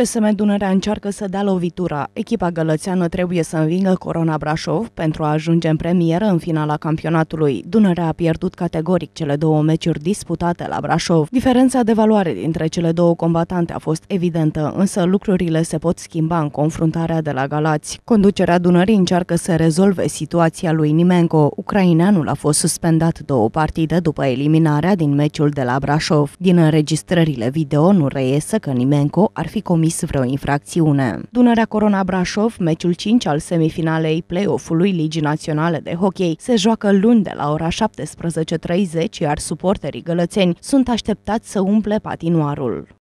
CSM Dunărea încearcă să dea lovitura. Echipa gălățeană trebuie să învingă Corona Brașov pentru a ajunge în premieră în finala campionatului. Dunărea a pierdut categoric cele două meciuri disputate la Brașov. Diferența de valoare dintre cele două combatante a fost evidentă, însă lucrurile se pot schimba în confruntarea de la Galați. Conducerea Dunării încearcă să rezolve situația lui Nimenko. Ucraineanul a fost suspendat două partide după eliminarea din meciul de la Brașov. Din înregistrările video nu reiese că Nimenko ar fi comis comis vreo infracțiune. Dunărea Corona Brașov, meciul 5 al semifinalei play-off-ului Ligii Naționale de Hockey, se joacă luni de la ora 17.30, iar suporterii gălățeni sunt așteptați să umple patinoarul.